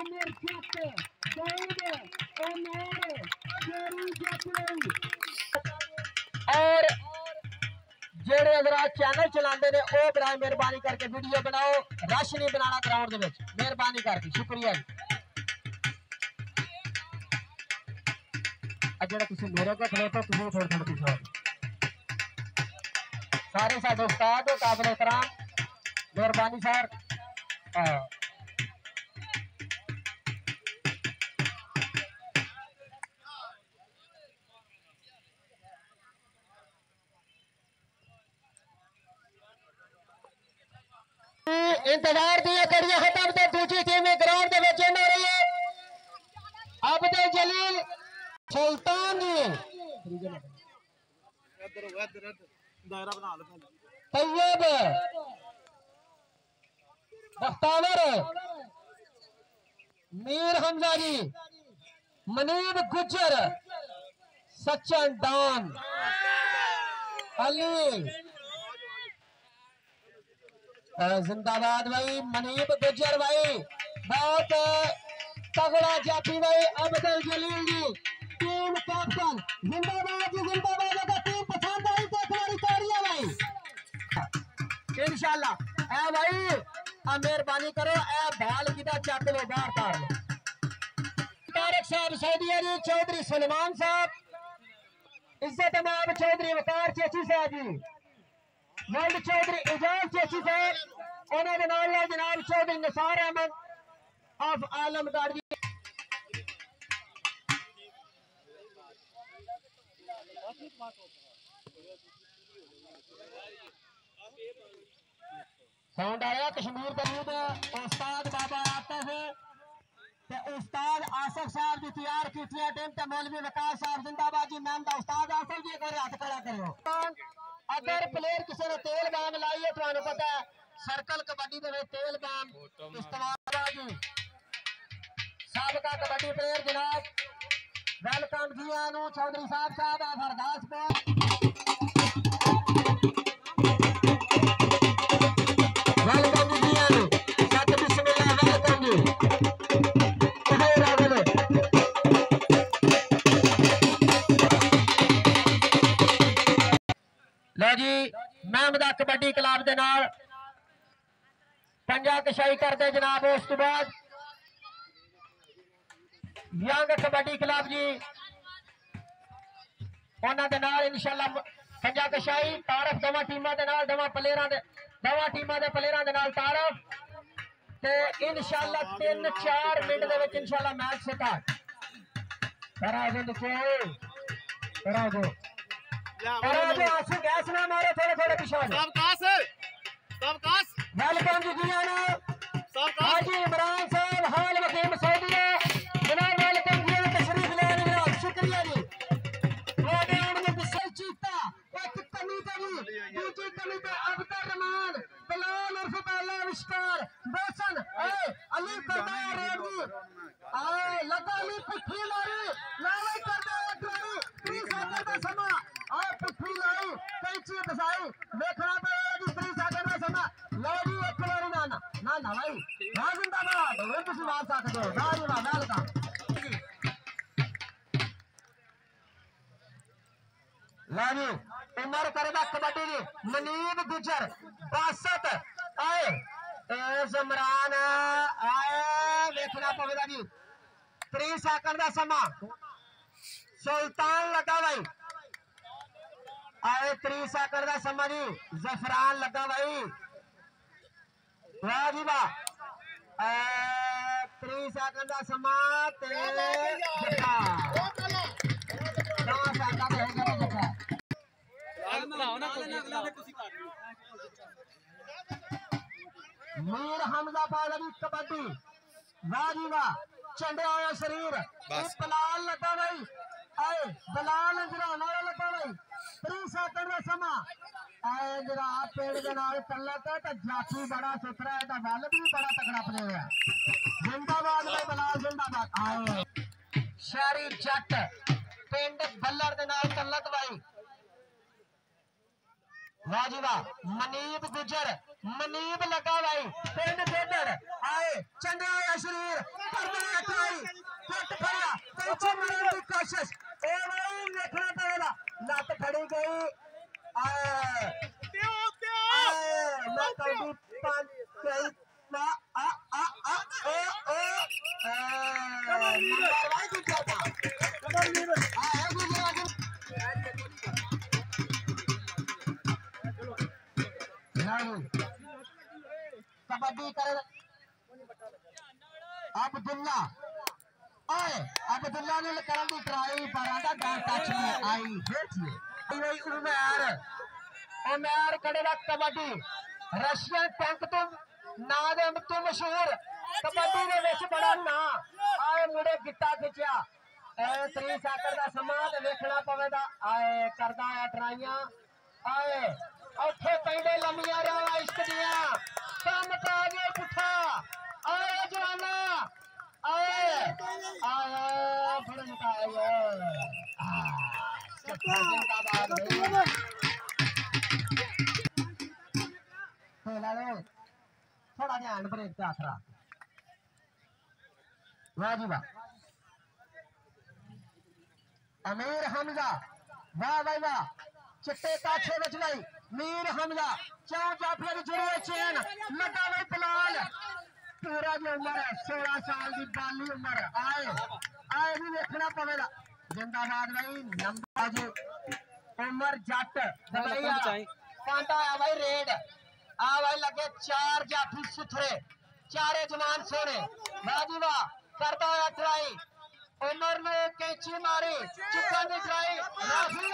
comerciante, saúde, honore, और जेडे अगर चैनल चलाने ने वह बड़ा मेहरबानी करके वीडियो बनाओ। रश नहीं बनाना ग्राउंड मेहरबानी करके शुक्रिया जी। जो मेरे को खड़ोता तुम थोड़ा थोड़ा पूछो सारे साथ उस्ताद हो काबिल एहतराम मेहरबानी सर। इंतज़ार दिया करिए खत्म तो से दूसरी टीम ग्राउंड के बच्चे हो रही है अब दे जलील सुल्तान जी। तैयब। बख्तावर मीर हमजा जी। मनीर गुजर सचन डान अली। जिंदाबाद भाई मनीब गुजर भाई बहुत तगड़ा जाती भाई अब्दुल जलील जी। टीम कैप्टन, जिंदाबाद जी, जिंदाबाद। अगर टीम पसंद आई तो तुम्हारी ताड़ियाँ भाई इंशाल्लाह। ए भाई आ मेहरबानी करो। ए भाल किदा चक लो, बाहर तार लो। तारक साहब, सऊदी अली चौधरी सलमान साहब। इज़्ज़त चौधरी वकार चेची साहब जी। नायब चौधरी एजाज चेची साहब उन्होंने नाल जनाब चौधरी निसार अहमद ऑफ़ आलम जी साउंड आया कश्मीर तरीब तो उस्ताद बाबा आतिफ ते उस्ताद आसफ साहब जी तैयार की टीम ते मौलवी विकास साहब, जिंदाबाद जी मैम का उस्ताद आसफ जी, एक बार हाथ खड़ा करो। अगर प्लेयर किसी ने तेल बैन लाई है तो पता है सर्कल कबड्डी तेल बैन इस्तेमाल सबका कबड्डी प्लेयर जनाब वेलकम जी आनू, चौधरी साहब साहब, आप हरदास ਦੇ ਨਾਲ ਪੰਜਾ ਕਸ਼ਾਈ ਕਰਦੇ ਜਨਾਬ ਉਸ ਤੋਂ ਬਾਅਦ ਯੰਗ ਕਬੱਡੀ ਕਲੱਬ ਜੀ ਉਹਨਾਂ ਦੇ ਨਾਲ ਇਨਸ਼ਾਅੱਲਾ ਪੰਜਾ ਕਸ਼ਾਈ ਤਾਰਫ ਦੋਵਾਂ ਟੀਮਾਂ ਦੇ ਨਾਲ ਦੋਵਾਂ ਪਲੇਅਰਾਂ ਦੇ ਦੋਵਾਂ ਟੀਮਾਂ ਦੇ ਪਲੇਅਰਾਂ ਦੇ ਨਾਲ ਤਾਰਫ ਤੇ ਇਨਸ਼ਾਅੱਲਾ 3-4 ਮਿੰਟ ਦੇ ਵਿੱਚ ਇਨਸ਼ਾਅੱਲਾ ਮੈਚ ਸਟਾਰਟ ਕਰਾ ਦੇ ਨਿਕੋ ਕਰਾ ਦੋ ਲਿਆ ਕਰਾ ਦੋ ਆਸੂ ਗੈਸ ਨਾ ਮਾਰੋ ਥੋੜੇ ਥੋੜੇ सावकाश। वेलकम जी जी आना सावकाश। हाजी इमरान साहब हाल वकीम साहब गुजर बासत आए। जमरान आए। देखना पवेगा जी। 30 सेकंड का समा। सुल्तान लगा भाई आए 30 सेकंड का समा जी। जफरान लगा भाई वाह जी वाह। त्री सेकंड का समा आओ तो। मीर हमजा पालवी कबड्डी राजीवा चंडे आयो शरीर इस बलाल भाई आए बलाल जरा समा। बड़ा सुतरा है भी बड़ा तगड़ा पने है। जिंदाबाद भाई बलाल जिंदाबाद। शहरी जट पेंड बल्लर के भाई वाह जी मनीप गुजर मनीप लगा भाई। पिंड डेडर आए चंगा होया शरीर करदा अटाई फट फड़िया पंछी मारन की कोशिश ओ भाई देखना पड़ेगा लत फड़ी गई आए त्यो त्यो लत दी पाँच कई ना आ आ आ ओ ओ ए कमल लीडर कमल लीडर कबड्डी कर अब्दुल्ला। ओए, अब्दुल्ला ने कर दी ट्राई, पर आंदा डाल टच में आई हिट ये उमर उमर कड़ेला कबड्डी। रशियन टैंक तो ना तो मशहूर। कबड्डी दे विच बड़ा ना आए मुड़े गिट्टा खिचया ए त्री साकर दा समा देखना पवेगा। आए, करदा है ट्राइयाँ। आए ਉੱਥੇ ਪੈਂਦੇ ਲੰਮੀਆਂ ਰਾਵਾਂ ਇਸ਼ਕ ਦੀਆਂ ਕੰਮ ਕਾਜ ਪੁੱਠਾ ਆਏ ਜਵਾਨਾ ਆਏ ਆਏ ਫੜਨ ਕਾ ਆਏ ਆ ਚੱਕਰ ਜਿੰਦਾਬਾਦ ਬਈ थोड़ा थोड़ा ध्यान ब्रेक पे आखरा वाह जी वाह अमीर हमजा वाह भाई वाह चिट्टे काछे विच गई मीर हमजा चार जाफिया दी जुड़ी चेन लगा भाई पलाल पूरा जी उम्र है सोलह साल की बाली उम्र आए आए भी देखना पवेगा जिंदाबाद भाई नंबर जी उमर जट। वाला पांडा आया भाई रेड। आ भाई लगे चार जाफी सुथरे चारे जवान सोने। वाह वाह करता होया ट्राई उमर ने कैंची मारी ने ट्राई राफी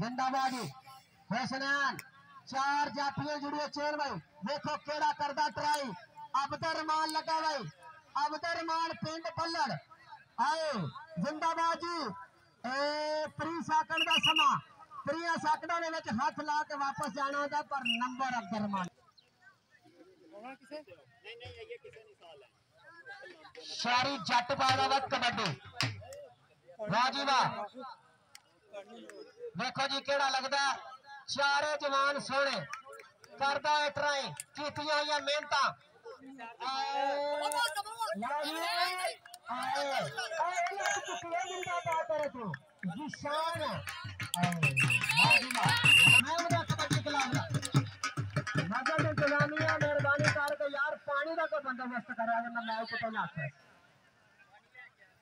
जिंदाबादी। फैसनैन चार जापियाँ जुड़ी है चेयर भाई देखो केड़ा करदा ट्राई। अबदर मान लगा भाई। अबदर मान पिंड पल्लर आए जिंदाबाद। जी ए प्री साकण दा समा। प्रिया साकड़ा ने विच हाथ ला के वापस जाना दा पर नंबर अब्दर मान। नहीं नहीं ये किसी ने साल है। शारी जट बाला कबड्डी। राजीवा देखो जी केड़ा लगता चारे जवान सोने करता है ट्राई कीतिया हुई मेहनत जिशान मैं उन्हें कबड्डी खिलाऊँगा मगर इंतजामिया मेहरबानी करके यार पानी का कोई बंदोबस्त करा मैं मैच को पहले आखिर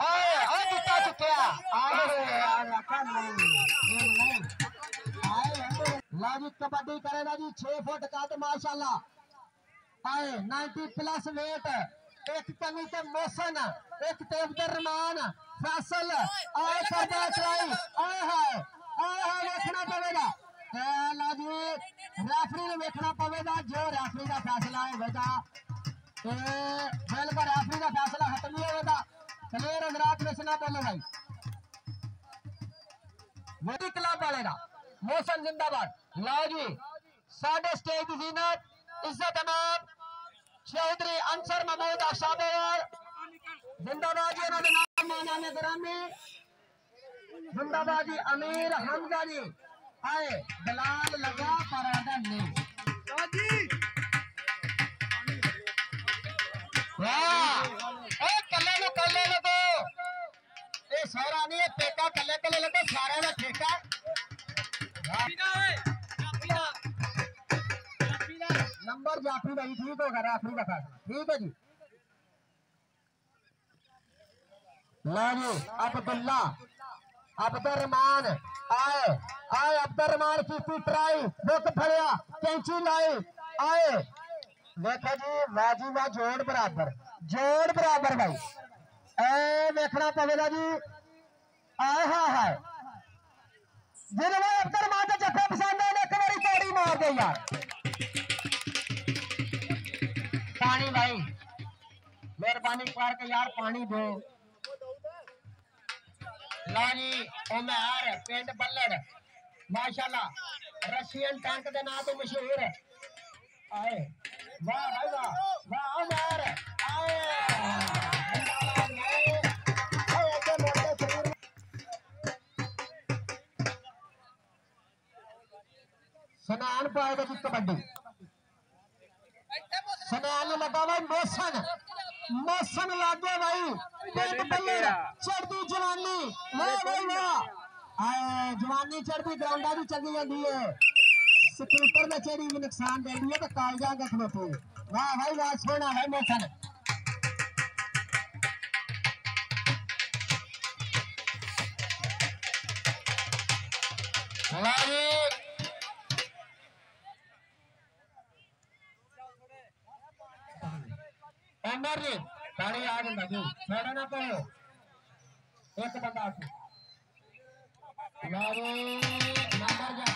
आए बिता चुका आए जी छह फुट का तो आए 90 प्लस वेट एक तनी से मोशन एक तेज दरमान फासल देखना पड़ेगा लाजी ने देखना पड़ेगा जो रैफरी का फैसला है बिल्कुल रेफरी का फैसला खत्म ही होगा चलो रंगराज में सुना बोलो भाई। वही क्लब वालेगा मोशन जिंदाबाद। लाजी साढ़े स्टेज की जीनत। इज़्ज़त अमान। चौधरी अंसर महमूद आशाबेर जिंदाबाद जी नाम मानाने ग्रामी। जिंदाबाद जी अमीर हमजा जी। आए दलाल लगा परादा नहीं। वाह अब्दुल्ला अब्दुलरमान आए आए अब्दुलरमान किस्ती ट्राई बुक फड़िया कैंची लाई आए देखो जी वाजी ना जोड़ बराबर जोड़ बराबर भाई ए देखना पवेगा जी ਵੇਖਣਾ ਪਵੇਗਾ ਜੀ ਆਏ ਹਾ ਹਾਏ ਜਿਹਦੇ ਨਾਲ ਅਬਦਰ ਮਾਂ ਦੇ ਜੱਫੇ ਪਸੰਦ ਆਏ ਨੇ ਇੱਕ ਵਾਰੀ ਤਾੜੀ ਮਾਰ ਦੇ ਯਾਰ ਪਾਣੀ ਭਾਈ ਮਿਹਰਬਾਨੀ ਕਰਕੇ ਯਾਰ ਪਾਣੀ ਦੋ ਲਾ ਜੀ ਉਮਰ ਪਿੰਡ ਬੱਲੜ ਮਾਸ਼ਾਅੱਲਾ ਰਸ਼ੀਅਨ ਟੈਂਕ ਦੇ ਨਾਂ ਤੋਂ ਮਸ਼ਹੂਰ ਹੈ ਆਏ ਵਾਹ ਭਾਈ ਵਾਹ ਵਾਹ ਉਮਰ सनान पाएगा जी कबड्डी सनान लगा भाई मौसम मौसन लागे भाई पेट पल्ले चढ़ती जवानी। वाह भाई वाह आए जवानी चढ़ती ग्राउंडा भी चली जाती है। स्कूटर में चढ़ी भी नुकसान दे दिया है तो कालजा का खलोते वाह भाई वाह सोना भाई मौसन Hello. ಬರ್ರಿ ತಾಳಿ ಆಗಲ್ಲ ನೀವು ನೋಡೋಣ ತಾವು एक बंदा आठ लाओ। नंबर क्या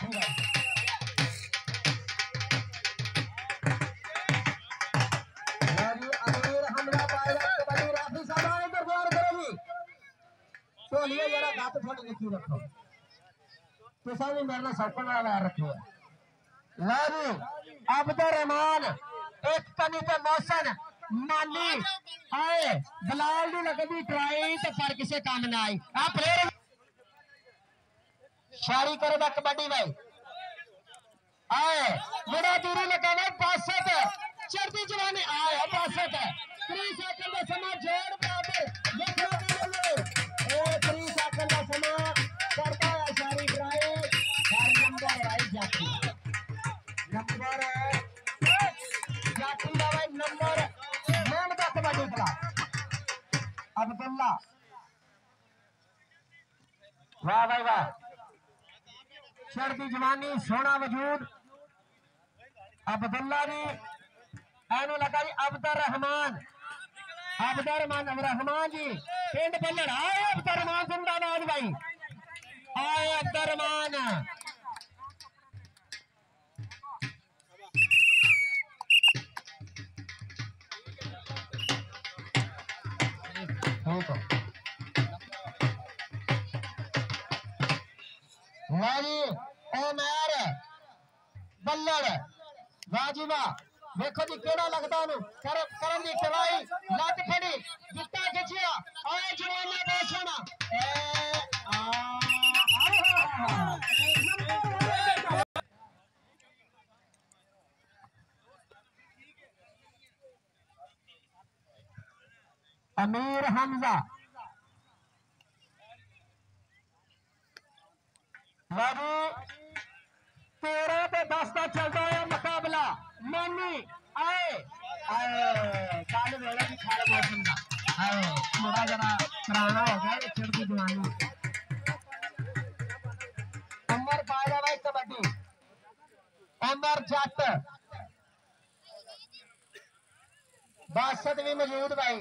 होगा तो तो लिए जरा बात रखो। मेरे सपन रखो। लाओ अब्दुल रहमान, एक तनी तो ਰਹਿਮਾਨ ਇੱਕ ਕਨੀ ਤੇ ਮੌਸਨ ਮਾਲੀ ਆਏ ਬਲਾਲ ਨੂੰ ਲੱਗਦੀ ਟਰਾਈ ਤੇ ਪਰ ਕਿਸੇ ਕੰਮ ਨਾ ਆਈ ਆ ਪਲੇਅਰ ਸ਼ਾਰੀ ਕਰਦਾ ਕਬੱਡੀ ਭਾਈ ਆਏ ਬੜਾ ਦੂਰੀ ਲਗਾ ਵਾ ਪਾਸੇ ਤੇ ਚੜਦੀ ਜਵਾਨੀ ਆਏ ਪਾਸੇ ਤੇ 30 ਸੈਕਿੰਡ ਦਾ ਸਮਾਂ ਜੋੜ अनपल्ला वाह भाई वाह शर की जवानी सोना वजूद अब्दुल्ला जी एनू लगा जी अब्दुल रहमान अब्दुल रहमान रहमान जी पिंड भल्लड़ आए अब्दुल रहमान जिंदाबाद भाई आए अब्दुल रहमान तो हमारी ओमैर, बल्लड़ वाजिबा देखो जी केड़ा लगता नु। करम करम दी कवाई लत फड़ी जित्ता खिचिया ओए जमाना बेचना अमीर हमजा। बाबू तेरह पे दस का चलता है मुकाबला। मनी आए। आए। काले थोड़ा जरा पुराना हो गया भाई कबड्डी। जट बासत भी मौजूद भाई।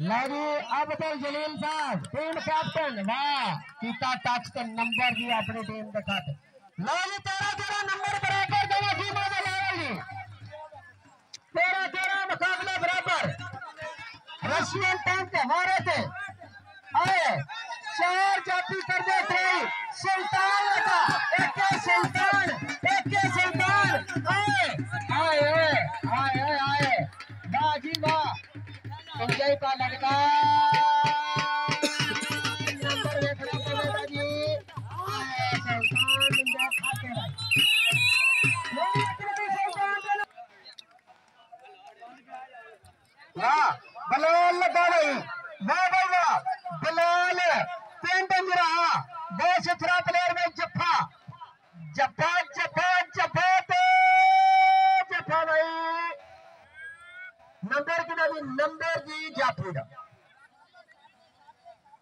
लवी अब्दुल जलील साहब टीम कैप्टन वाह कीता टच ते नंबर भी अपनी टीम के साथ। लवी तेरा तेरा नंबर बराबर दोनों टीमों में लाओ जी। तेरा तेरा मुकाबला बराबर। रशियन टैंक हमारे थे। आए चार जाति कर दे ट्राई सुल्तान लगा एक के सुल्तान, एक के सुल्तान। आए आए आए आए आए। वाह जी, वाह। संजय का लड़का